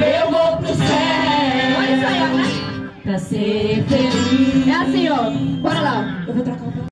eu vou pro céu pra ser feliz. É assim, ó. Bora lá. Eu vou trocar o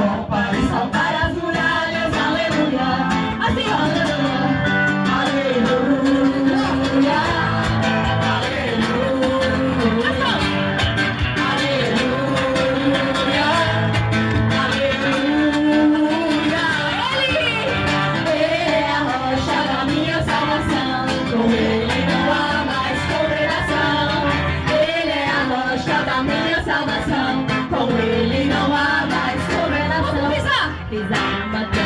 happy, I'm a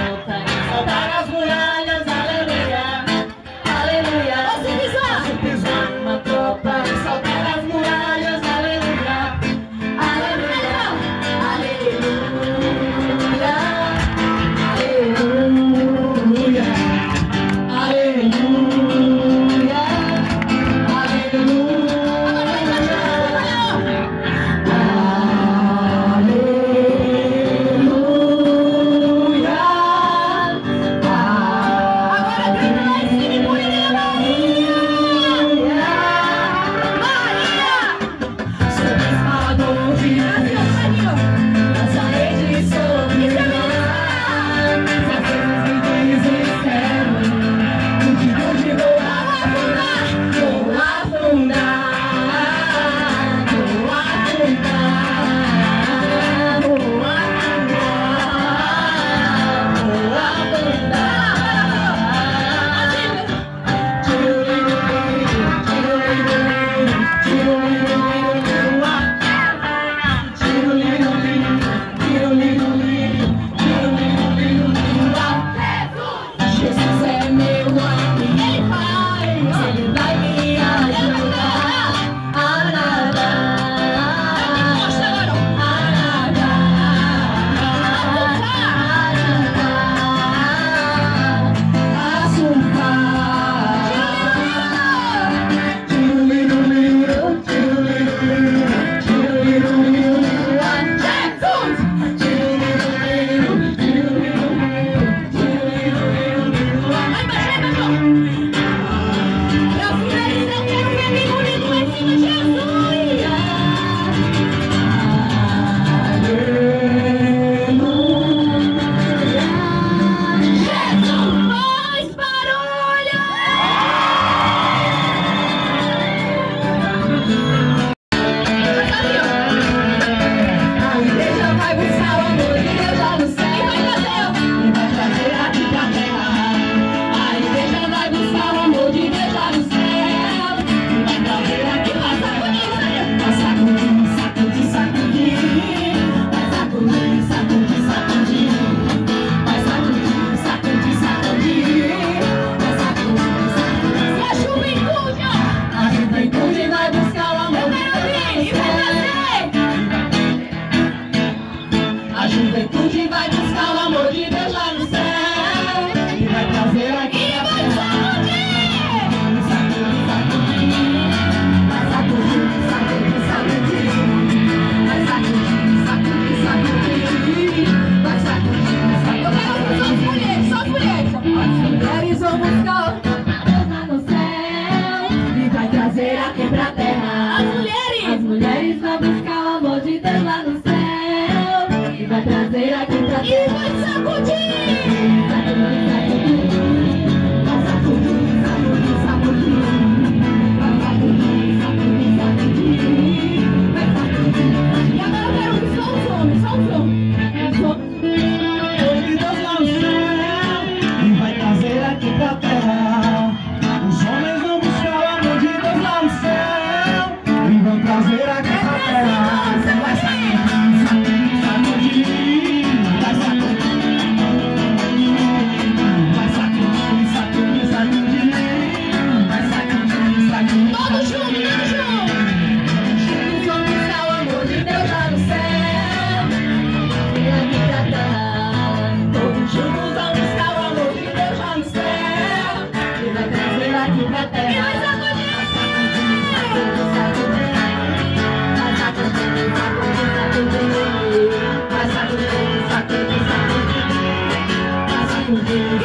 do.